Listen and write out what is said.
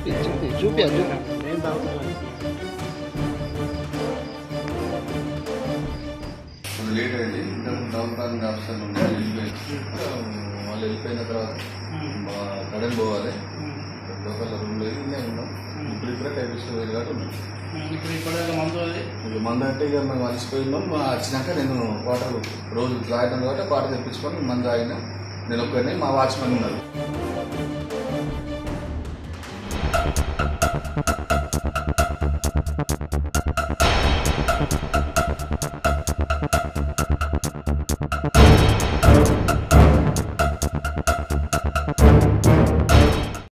చూపి చూపి. చూపి లేట్ అయింది ఇంకా తాగుతానికి ఆప్షన్ ఉంది వాళ్ళు వెళ్ళిపోయిన తర్వాత మా కడెం పోవాలి లోకల్ రూమ్లో మేము ఉన్నాం ఇప్పుడు ఇప్పుడే టైపిస్ట్ వేరు కాబట్టి ఉన్నాం మందు అంటే ఇక మేము అలసిపోయి ఉన్నాం వచ్చినాక నేను వాటర్ రోజు తాగినాం కాబట్టి వాటర్ తెప్పించుకొని మందు తాగిన నేను ఒక్కడిని మా వాచ్మెన్ ఉన్నారు you